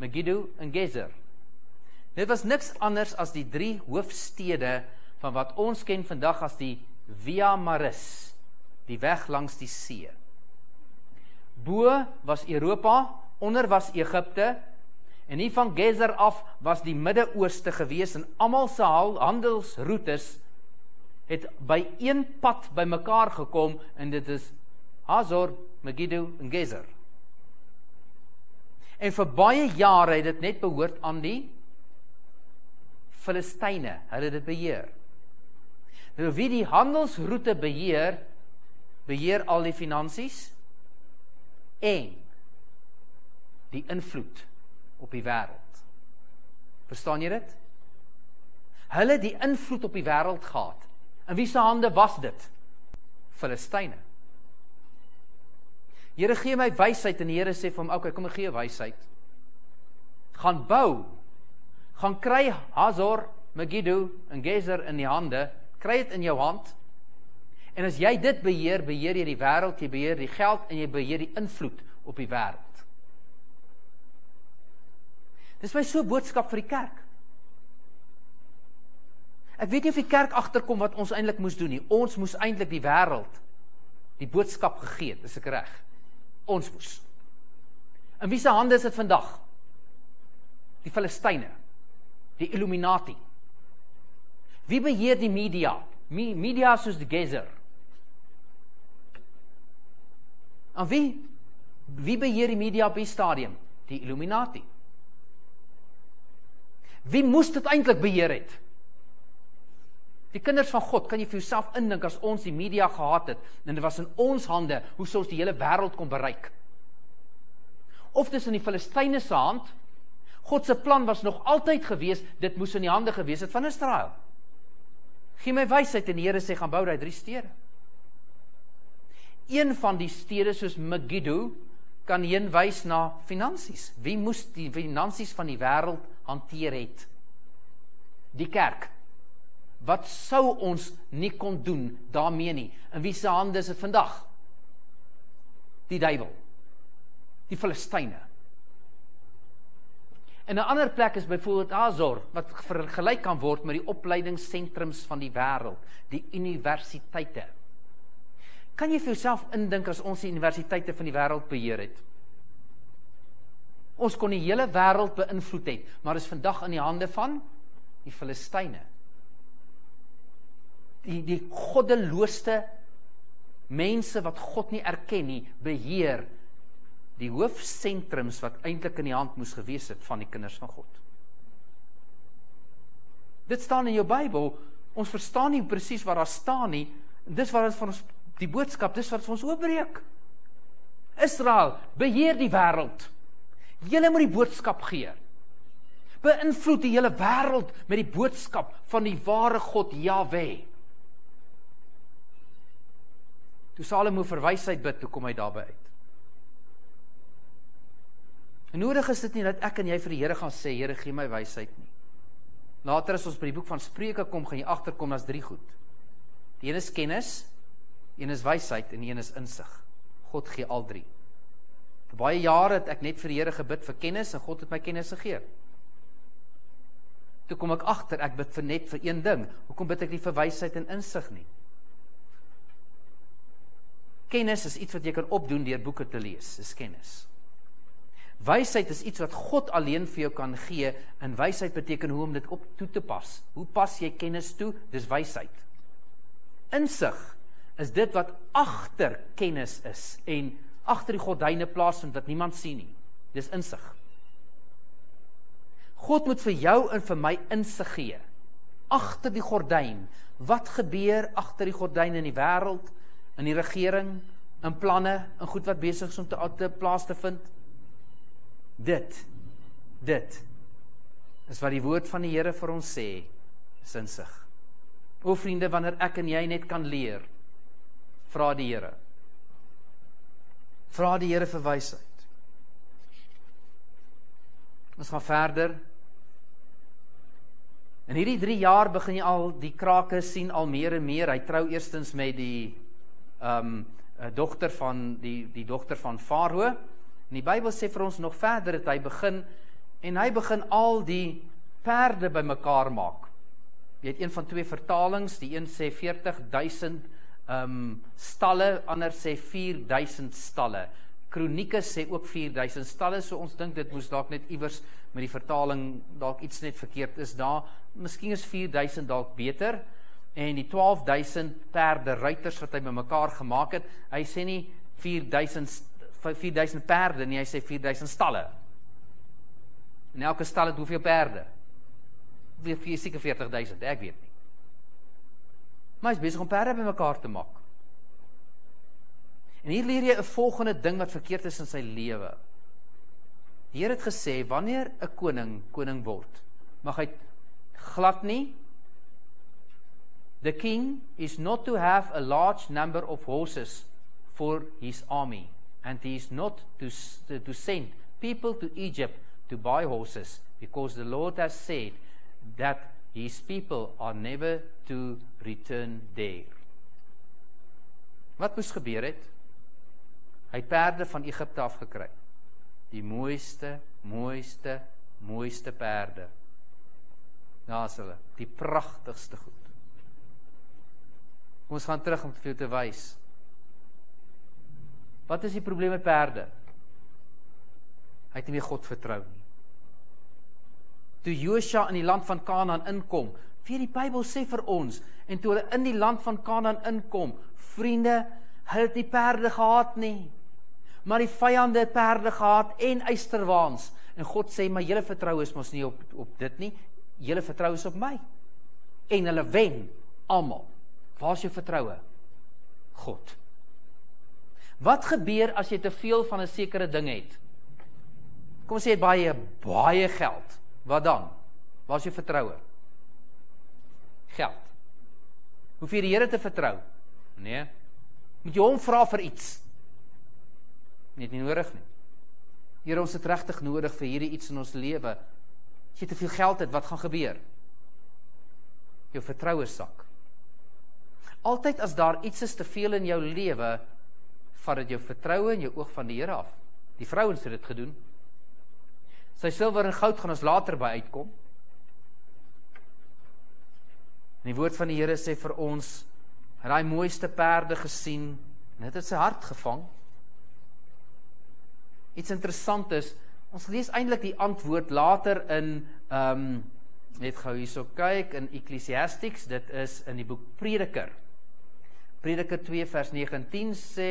Megiddo en Gezer. Dit was niks anders as die drie hoofstede van wat ons ken vandag as die Via Maris, die weg langs die see. Bo was Europa, onder was Egipte En hier van Gezer af was die Midde-Ooste gewees en almal se handelsroetes het by een pad bymekaar gekom en dit is Hazor, Megiddo en Gezer. En vir baie jare het dit net behoort aan die Filistyne. Hulle het dit beheer. Nou wie die handelsroete beheer, beheer al die finansies en die invloed op die wêreld. Verstaan jy dit? Hulle die invloed op die wêreld gehad. In wie se hande was dit? Filistyne. Here gee my wysheid en die Here sê vir hom, "Oké, okay, kom ek gee jou wysheid. Gaan bou. Gaan kry Hazor, Megiddo en Gezer in die hande. Kry dit in jou hand. En as jy dit beheer, beheer jy die wêreld, jy beheer die geld en jy beheer die invloed op die wêreld. Dis my so boodskap vir die kerk. Ek weet nie of die kerk agterkom wat ons eintlik moes doen nie. Ons moes eintlik die wêreld die boodskap gegee het, is ek reg? Ons moes. In wie se hande is dit vandag? Die Filistyne. Die Illuminati. Wie beheer die media? Me, media soos die Gezer. En wie wie beheer die media op die stadium? Die Illuminati. Wie moes dit eintlik beheer het? Die kinders van God, kan jy vir jouself indink as ons die media gehad het en dit was in ons hande, hoe sou ons die hele wêreld kon bereik? Of dis in die Filistyne se hand? God se plan was nog altyd gewees, dit moes in die hande gewees het van Israel. Gee my wysheid en die Here sê gaan bou daai drie stede. Een van die stede soos Megiddo kan heen wys na finansies. Wie moes die finansies van die wêreld hanteer het. Die kerk. Wat sou ons nie kon doen daarmee nie? In wie se hande is dit vandag? Die duiwel. Die Filistyne. En 'n ander plek is byvoorbeeld Azor wat vergelyk kan word met die opleidingssentrums van die wêreld, die universiteite. Kan jy vir jouself indink as ons die universiteite van die wêreld beheer het? Ons kon die hele wêreld beïnvloed het, maar is vandag in die hande van die Filistyne. Die die goddelose mense wat God nie erken nie, beheer die hoofsentrums wat eintlik in die hand moes gewees het van die kinders van God. Dit staan in jou Bybel. Ons verstaan nie presies wat daar staan nie. Dis wat ons van ons die boodskap, dis wat ons oopbreek. Israel, beheer die wêreld. Julle moet die boodskap gee. Beïnvloed die hele wêreld met die boodskap van die ware God Jahwe. Toe Salomo verwysheid bid, toe kom hy daarby uit. En nodig is dit nie dat ek en jy vir die Here gaan sê, Here, gee my wysheid nie. Later as ons by die boek van Spreuke kom, gaan jy agterkom daar's drie goed. Die een is kennis, een is wysheid en een is insig. God gee al drie. Vir baie jare het ek net vir die Here gebid vir kennis en God het my kennis gegee. Toe kom ek agter ek bid vir net vir een ding. Hoekom bid ek nie vir wysheid en insig nie? Kennis is iets wat jy kan opdoen deur boeke te lees, dis kennis. Wysheid is iets wat God alleen vir jou kan gee en wysheid beteken hoe om dit op toe te pas. Hoe pas jy kennis toe? Dis wysheid. Insig is dit wat agter kennis is en agter die gordyne plaasvind wat niemand sien nie. Dis insig. God moet vir jou en vir my insig gee agter die gordyn. Wat gebeur agter die gordyn in die wêreld, in die regering, in planne, in goed wat besig is om te, te plaas te vind? Dit dit is wat die woord van die Here vir ons sê, sinsig. O vriende, wanneer ek en jy net kan leer, vra die Here. Vra die Here vir wysheid. Ons gaan verder. In hierdie 3 jaar begin jy al die krake sien al meer en meer. Hy trou eerstens met die um, 'n dogter van die die dogter van Farao. En die Bybel sê vir ons nog verder dat hy begin en hy begin al die perde bymekaar maak. Jy het een van twee vertalings, die een sê 40000 ehm um, stalle, ander sê 4000 stalle. Kronieke sê ook 4000 stalle, so ons dink dit moes dalk net iewers met die vertaling dalk iets net verkeerd is daar. Miskien is 4000 dalk beter. En die 12000 perde ruiters wat hy bymekaar gemaak het, hy sê nie 4000 4000 perde nie, hy sê 4000 stalle. En elke stal het hoeveel perde? Wie seker 40000, ek weet nie. Maar hy is besig om perde bymekaar te maak. En hier leer jy 'n volgende ding wat verkeerd is in sy lewe. Die Here het gesê wanneer 'n koning koning word, mag hy glad nie The king is not to have a large number of horses for his army and he is not to to send people to Egypt to buy horses because the Lord has said that his people are never to return there. Wat moes gebeur het? Hy het perde van Egipte af gekry. Die mooiste, mooiste, mooiste perde. Daar's hulle, die pragtigste goed. Ons gaan terug om vir jou te wys. Wat is die probleem met perde? Hy het nie meer God vertrou nie. Toe Josua in die land van Kanaan inkom, vir die Bybel sê vir ons en toe hulle in die land van Kanaan inkom, vriende, hulle het nie perde gehad nie. Maar die vyande het perde gehad en eysterwaans en God sê maar julle vertrou is mos nie op op dit nie. Julle vertrou is op my. En hulle wen almal. Waar is jou vertroue? God. Wat gebeur as jy te veel van 'n sekere ding het? Kom sê jy het baie baie geld. Wat dan? Waar is jou vertroue? Geld. Hoef jy die Here te vertrou? Nee. Moet jy hom vra vir iets? Nee, nie nodig nie. Here, ons het regtig nodig vir hierdie iets in ons lewe. As jy te veel geld het, wat gaan gebeur? Jou vertroue sak. Altyd as daar iets is te veel in jou lewe, vat dit jou vertroue en jou oog van die Here af. Die vrouens het dit gedoen. Sy silwer en goud gaan ons later by uitkom. En die woord van die Here sê vir ons, hy het daai mooiste perde gesien, net het sy hart gevang. Iets interessant is, ons lees eintlik die antwoord later in ehm um, net gou hierso kyk in Ecclesiastes, dit is in die boek Prediker. Prediker 2 vers 19 sê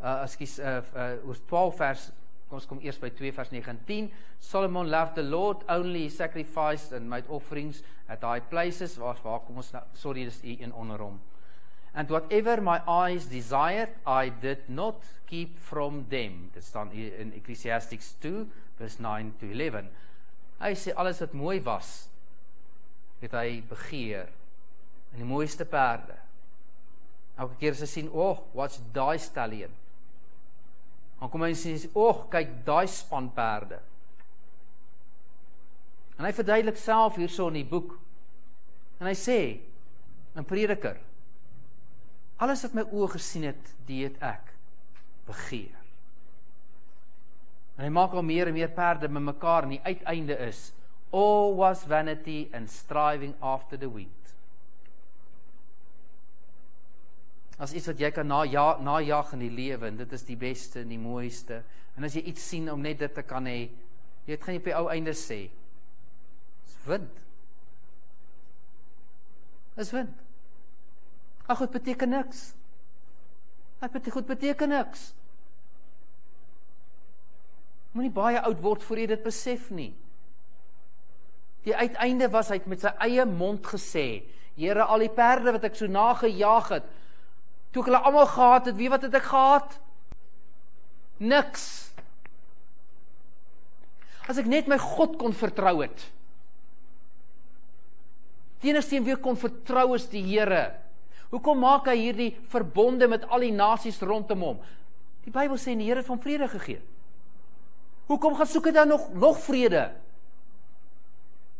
uh ekskuus uh, uh oor 12 vers kom ons kom eers by 2 vers 19 Solomon loved the Lord only he sacrificed and made offerings at high places. Waar waar kom ons nou sorry dis hier een onder hom. And whatever my eyes desired I did not keep from them. Dit staan hier in Ecclesiastes 2 vers 9 to 11 hy sê alles wat mooi was het hy begeer en die mooiste perde elke keer as hy sien oh what's daai stallion Dan kom hy sê, "Ag, kyk daai span perde." En hy verduidelik self hierso in die boek. En hy sê in Prediker, alles wat my oë gesien het, dit het ek begeer. En hy maak al meer en meer perde met mekaar en die uiteinde is all was vanity and striving after the wind. As iets wat jy kan na ja najag in die lewe en dit is die beste en die mooiste. En as jy iets sien om net dit te kan hê, jy het gaan op die ou einde sê. Dis wind. Dis wind. Ag goed beteken niks. Dit beteken goed beteken niks. Moenie baie oud word voor jy dit besef nie. Die uiteinde was hy met sy eie mond gesê: "Here, al die perde wat ek so nagejaag het, Toe ek hulle almal gehad het, wie wat het ek gehad? Niks. As ek net my God kon vertrou het. Die enigste een wie kon vertrou is die Here. Hoekom maak hy hierdie verbonde met al die nasies rondom hom? Die Bybel sê die Here het van vrede gegee. Hoekom gaan soek hy dan nog nog vrede?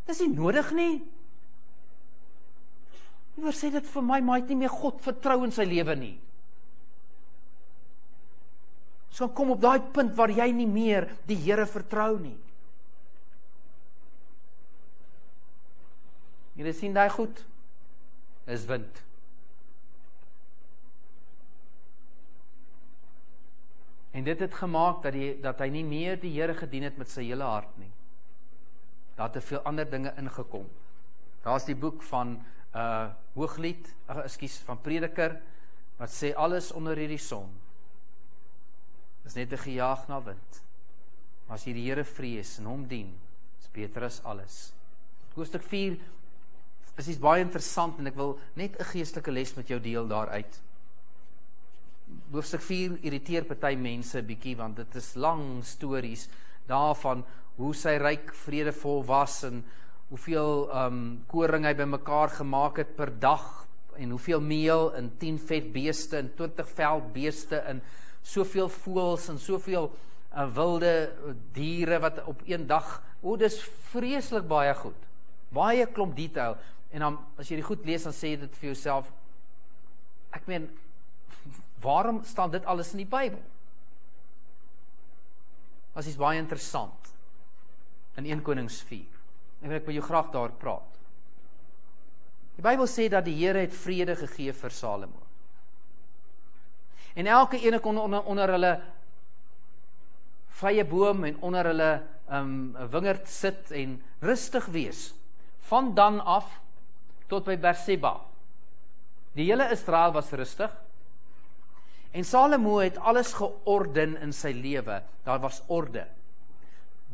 Dis nie nodig nie. Iewers sê dit vir my, maar hy het nie meer God vertrou in sy lewe nie. So kom op daai punt waar jy nie meer die Here vertrou nie. Jy sien daai goed is wind. En dit het gemaak dat hy dat hy nie meer die Here gedien het met sy hele hart nie. Daar het te veel ander dinge ingekom. Daar's die boek van uh Hooglied, ag ekskuus, van Prediker wat sê alles onder hierdie son is net 'n gejaag na wind. Maar as jy die Here vrees en hom dien, is beter as alles. Hoofstuk 4 is iets baie interessant en ek wil net 'n geestelike les met jou deel daaruit. Hoofstuk 4 irriteer party mense bietjie want dit is lang stories daarvan hoe sy ryk vredevol was en hoeveel um, koring hy bymekaar gemaak het per dag en hoeveel meel in 10 vet beeste en 20 veld beeste en soveel voëls en soveel uh, wilde diere wat op een dag o dis vreeslik baie goed. Baie klomp detail. En dan as jy dit goed lees dan sê jy dit vir jouself ek meen waarom staan dit alles in die Bybel? As is baie interessant in 1 Konings 4 Ek wil ek met jou graag daar praat. Die Bybel sê dat die Here het vrede gegee vir Salomo. En elke een kon onder onder hulle vrye boom en onder hulle um, wingerd sit en rustig wees van dan af tot by Berseba. Die hele Israel was rustig. En Salomo het alles georden in sy lewe. Daar was orde.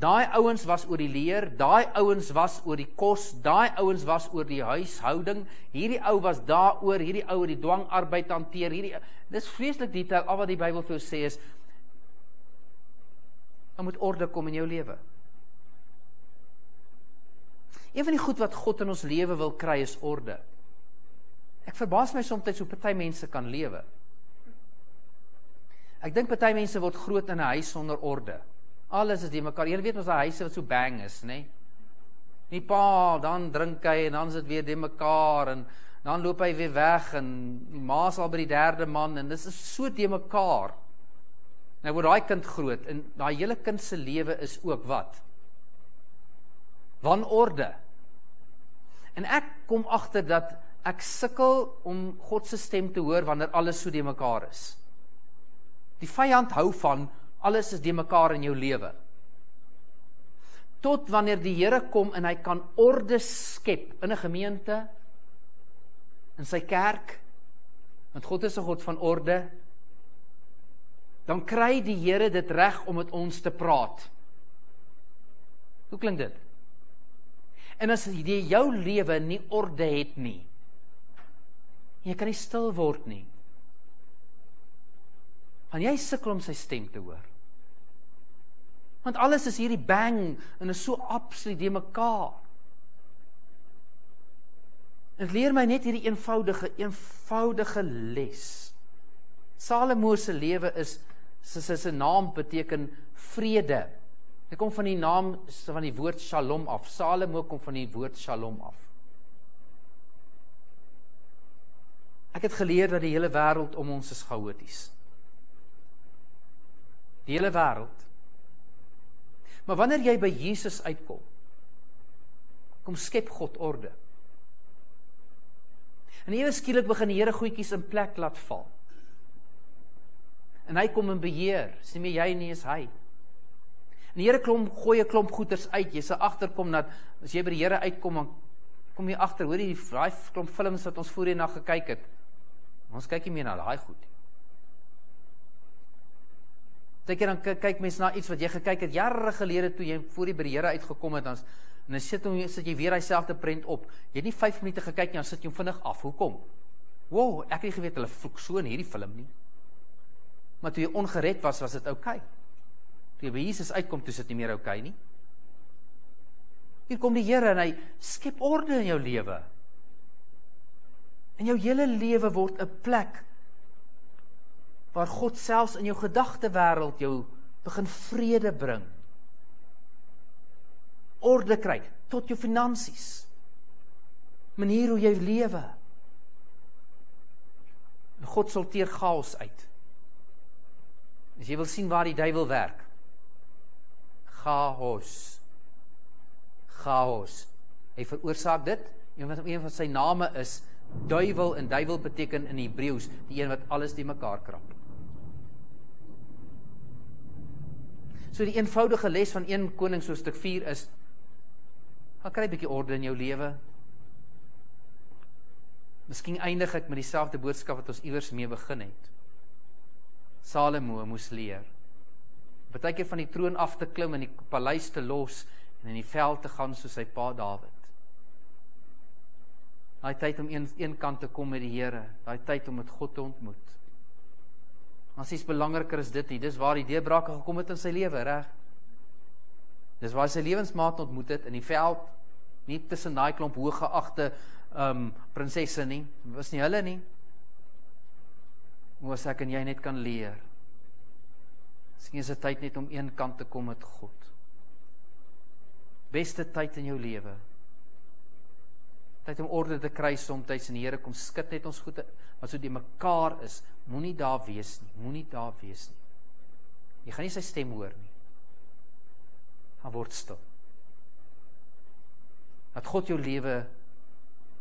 Daai ouens was oor die leer, daai ouens was oor die kos, daai ouens was oor die huishouding. Hierdie ou was daaroor, hierdie ou het die dwangarbeid hanteer. Hierdie dis vreeslik detail. Al wat die Bybel vir jou sê is daar moet orde kom in jou lewe. Een van die goed wat God in ons lewe wil kry is orde. Ek verbaas my soms hoe party mense kan lewe. Ek dink party mense word groot in 'n huis sonder orde. Alles is die mekaar. Jy weet ons daai huise wat so bang is, nê? Nee? Nie pa, dan drink hy en dan is dit weer die mekaar en dan loop hy weer weg en die ma sal by die derde man en dis is so te mekaar. Nou word daai kind groot en daai hele kind se lewe is ook wat? wanorde. En ek kom agter dat ek sukkel om God se stem te hoor wanneer alles so de mekaar is. Die vyand hou van alles is de mekaar in jou lewe. Tot wanneer die Here kom en hy kan orde skep in 'n gemeente in sy kerk want God is 'n God van orde dan kry die Here dit reg om met ons te praat. Hoe klink dit? En as jy jou lewe nie orde het nie, jy kan nie stil word nie. Want jy sukkel om sy stem te hoor. Want alles is hierdie bang en is so absoluut de mekaar. Dit leer my net hierdie eenvoudige eenvoudige les. Salomo se lewe is sy se naam beteken vrede. Dit kom van die naam van die woord Shalom af. Salomo kom van die woord Shalom af. Ek het geleer dat die hele wêreld om ons is chaoties. Die hele wêreld. Maar wanneer jy by Jesus uitkom, kom skep God orde. En ewe skielik begin die Here goedjies in plek laat val. En hy kom in beheer. Dis nie meer jy nie, is hy. En die Here klomp gooi 'n klomp goeders uit. Jy se agterkom dat as jy by die Here uitkom, dan kom jy agter, hoor jy daai klomp films wat ons voorheen na gekyk het. Ons kyk nie meer na daai goed nie. Jy dan kyk mens na iets wat jy gekyk het jare gelede toe jy voor die by die Here uitgekom het, dan en dan sit hom sit jy weer dieselfde prent op. Jy het nie 5 minute gekyk nie, dan sit jy hom vinnig af. Hoekom? Wow, ek het nie geweet hulle vloek so in hierdie film nie. Maar toe jy ongered was, was dit oukei. Okay. Toe jy by Jesus uitkom, toe sit dit nie meer oukei okay nie. Hier kom die Here en hy skep orde in jou lewe. En jou hele lewe word 'n plek waar God selfs in jou gedagte wêreld jou begin vrede bring. Orde kry tot jou finansies. Manier hoe jy lewe. God sorteer chaos uit. As jy wil sien waar die duiwel werk. Chaos. Chaos. Hy veroorsaak dit. Een van een van sy name is duiwel en duiwel beteken in Hebreëus die een wat alles te mekaar krap. So die eenvoudige les van 1 Konings hoofstuk 4 is gaan kry 'n bietjie orde in jou lewe. Miskien eindig ek met dieselfde boodskap wat ons iewers mee begin het. Salomo moes leer. Partykeer van die troon af te klim en die paleis te los en in die veld te gaan soos sy pa Dawid. Daai tyd om een een kant te kom met die Here, daai tyd om met God te ontmoet. Ons is belangriker as dit nie. Dis waar die deurbrake gekom het in sy lewe, reg? Dis waar sy lewensmaat ontmoet het in die veld, nie tussen daai klomp hoëgeagte um, prinsesse nie. Was nie hulle nie hoe as ek en jy net kan leer. Miskien is dit tyd net om een kant te kom met God. Beste tyd in jou lewe. Tyd om orde te kry soms in die Here kom skud net ons goed wat so die mekaar is. Moenie daar wees nie. Moenie daar wees nie. Jy gaan nie sy stem hoor nie. Gaan word stil. Dat God jou lewe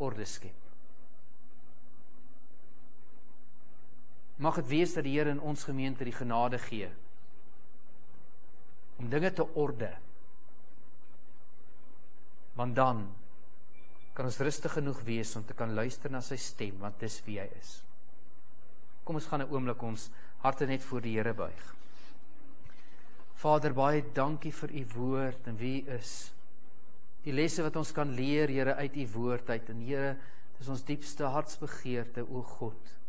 orde skep. Mag dit wees dat die Here in ons gemeente die genade gee om dinge te orde. Want dan kan ons rustig genoeg wees om te kan luister na sy stem want dis wie hy is. Kom ons gaan 'n oomblik ons harte net voor die Here buig. Vader, baie dankie vir u woord en wie is die lesse wat ons kan leer, Here, uit u woord uit. En Here, dis ons diepste hartsbegeerte, o God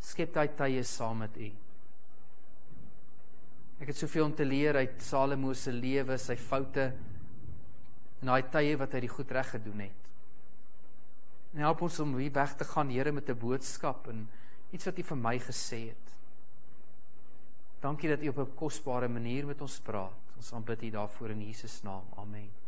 skep daai tye saam met U. Ek het soveel om te leer uit Salomo se lewe, sy foute en daai tye wat hy die goed reg gedoen het. En help ons om hier weg te gaan, Here, met 'n boodskap en iets wat U vir my gesê het. Dankie dat U op 'n kosbare manier met ons praat. Ons aanbid U daarvoor in Jesus naam. Amen.